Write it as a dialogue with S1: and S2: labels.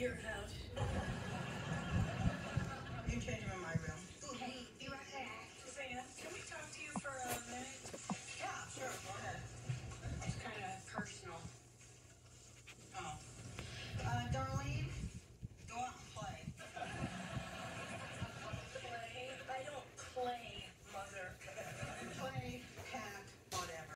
S1: You're out.
S2: you changed my room. Hey, be right back.
S1: Sam, uh, can we talk to you for a minute?
S2: Yeah, sure. Go ahead.
S1: It's kind of personal.
S2: Oh. Uh, Darlene?